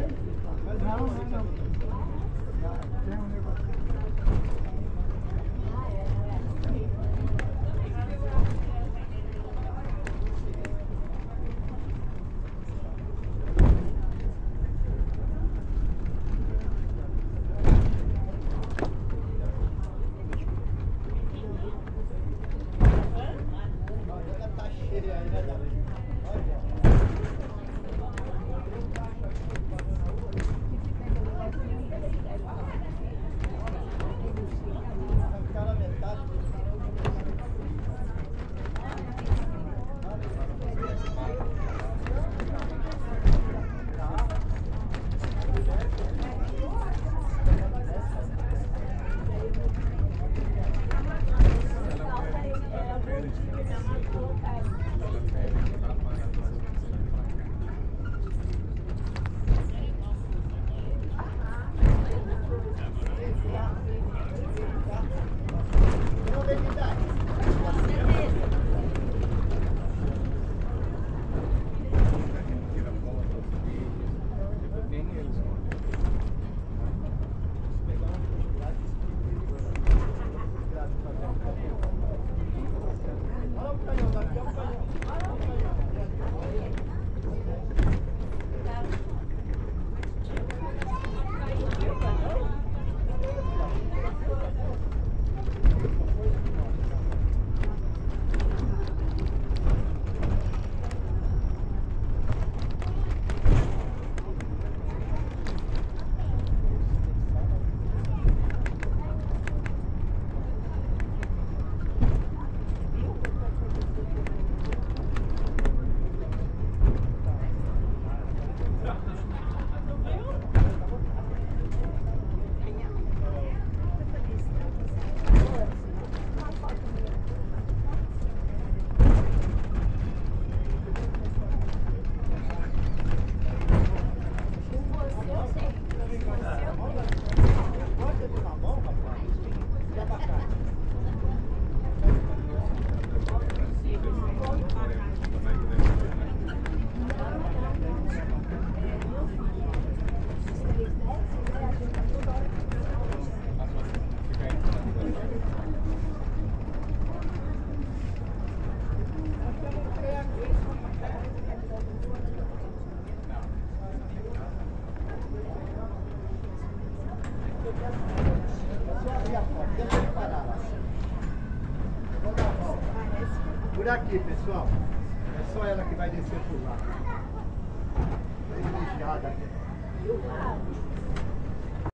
Thank you. baby back. Por aqui, pessoal. É só ela que vai descer por lá. Privilegiada.